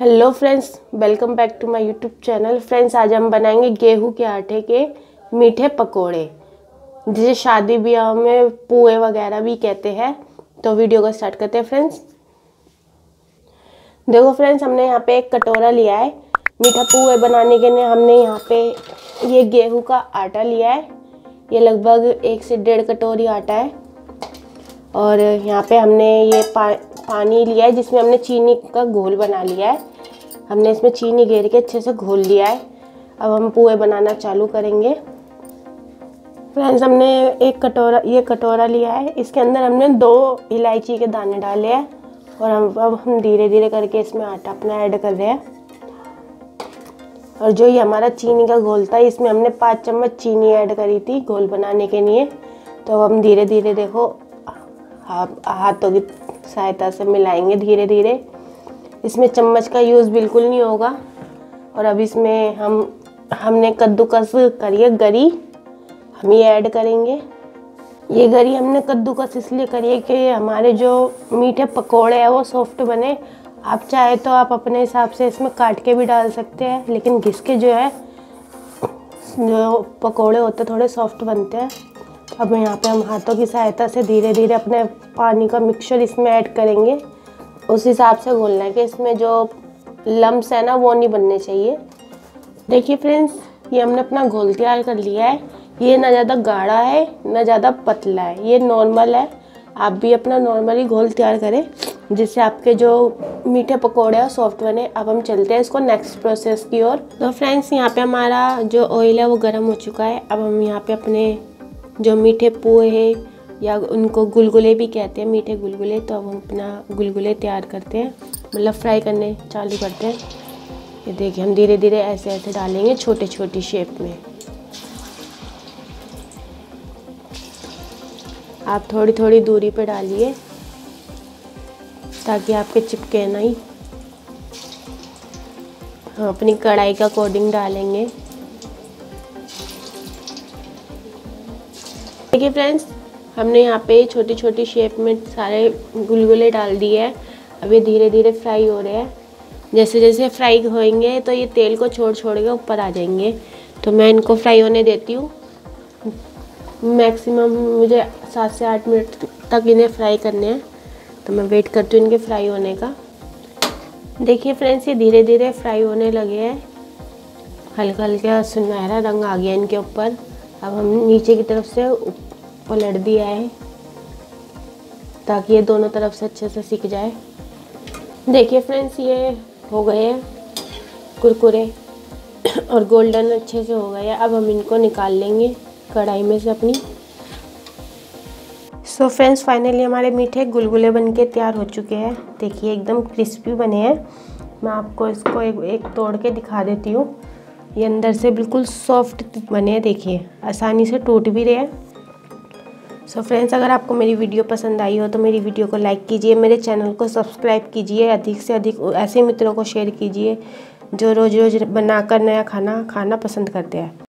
Hello friends welcome back to my YouTube channel friends आज हम बनाएँगे गेहूँ के आटे के मीठे पकोड़े। जिसे शादी ब्याह में पुए वगैरह भी कहते हैं तो वीडियो को स्टार्ट करते हैं फ्रेंड्स देखो फ्रेंड्स हमने यहाँ पे एक कटोरा लिया है। मीठा पुए बनाने के लिए हमने यहाँ पे ये गेहूँ का आटा लिया है। ये लगभग एक से डेढ़ कटोरी आटा है। और यहाँ पे हमने ये पानी लिया है, जिसमें हमने चीनी का घोल बना लिया है। हमने इसमें चीनी घेर के अच्छे से घोल लिया है। अब हम पुए बनाना चालू करेंगे। फ्रेंड्स, हमने एक कटोरा, ये कटोरा लिया है। इसके अंदर हमने दो इलायची के दाने डाले हैं और हम, अब हम धीरे धीरे करके इसमें आटा अपना ऐड कर रहे हैं। और जो ये हमारा चीनी का घोल था, इसमें हमने पाँच चम्मच चीनी ऐड करी थी घोल बनाने के लिए। तो हम धीरे धीरे देखो हाथों की सहायता से मिलाएँगे धीरे धीरे। इसमें चम्मच का यूज़ बिल्कुल नहीं होगा। और अब इसमें हम, हमने कद्दूकस करी है, गरी। हम ये ऐड करेंगे। ये गरी हमने कद्दूकस इसलिए करी है कि हमारे जो मीठे पकोड़े हैं वो सॉफ्ट बने। आप चाहे तो आप अपने हिसाब से इसमें काट के भी डाल सकते हैं, लेकिन घिस के जो है, जो पकोड़े होते थोड़े सॉफ्ट बनते हैं। अब यहाँ पे हम हाथों की सहायता से धीरे धीरे अपने पानी का मिक्सचर इसमें ऐड करेंगे। उस हिसाब से घोलना है कि इसमें जो लम्स है ना, वो नहीं बनने चाहिए। देखिए फ्रेंड्स ये हमने अपना घोल तैयार कर लिया है। ये ना ज़्यादा गाढ़ा है, ना ज़्यादा पतला है। ये नॉर्मल है। आप भी अपना नॉर्मली घोल तैयार करें, जिससे आपके जो मीठे पकोड़े हैं सॉफ्ट बने। अब हम चलते हैं इसको नेक्स्ट प्रोसेस की ओर। तो फ्रेंड्स यहाँ पे हमारा जो ऑयल है, वो गर्म हो चुका है। अब हम यहाँ पे अपने जो मीठे पोहे हैं या उनको गुलगुले भी कहते हैं, मीठे गुलगुले तो अब हम अपना गुलगुले तैयार करते हैं। मतलब फ्राई करने चालू करते हैं। ये देखिए, हम धीरे धीरे ऐसे ऐसे डालेंगे छोटे छोटी शेप में। आप थोड़ी थोड़ी दूरी पर डालिए, ताकि आपके चिपके नहीं। हम अपनी कढ़ाई का अकॉर्डिंग डालेंगे। देखिए फ्रेंड्स हमने यहाँ पे छोटी छोटी शेप में सारे गुलगुले डाल दिए हैं। अब ये धीरे धीरे फ्राई हो रहे हैं। जैसे जैसे फ्राई होएँगे तो ये तेल को छोड़ छोड़ के ऊपर आ जाएँगे। तो मैं इनको फ्राई होने देती हूँ। मैक्सिमम मुझे सात से आठ मिनट तक इन्हें फ्राई करने हैं। तो मैं वेट करती हूँ इनके फ्राई होने का। देखिए फ्रेंड्स ये धीरे धीरे फ्राई होने लगे हैं। हल्का हल्का सुनहरा रंग आ गया इनके ऊपर। अब हम नीचे की तरफ़ से पलट दिया है ताकि ये दोनों तरफ़ से अच्छे से सीख जाए। देखिए फ्रेंड्स ये हो गए हैं कुरकुरे और गोल्डन अच्छे से हो गए। हैं अब हम इनको निकाल लेंगे कढ़ाई में से अपनी। सो फ्रेंड्स फाइनली हमारे मीठे गुलगुले बन के तैयार हो चुके हैं। देखिए एकदम क्रिस्पी बने हैं। मैं आपको इसको एक, एक तोड़ के दिखा देती हूँ। ये अंदर से बिल्कुल सॉफ्ट बने हैं, देखिए। आसानी से टूट भी रहे हैं। सो so फ्रेंड्स अगर आपको मेरी वीडियो पसंद आई हो तो मेरी वीडियो को लाइक कीजिए, मेरे चैनल को सब्सक्राइब कीजिए, अधिक से अधिक ऐसे मित्रों को शेयर कीजिए, जो रोज़ रोज़ बनाकर नया खाना खाना पसंद करते हैं।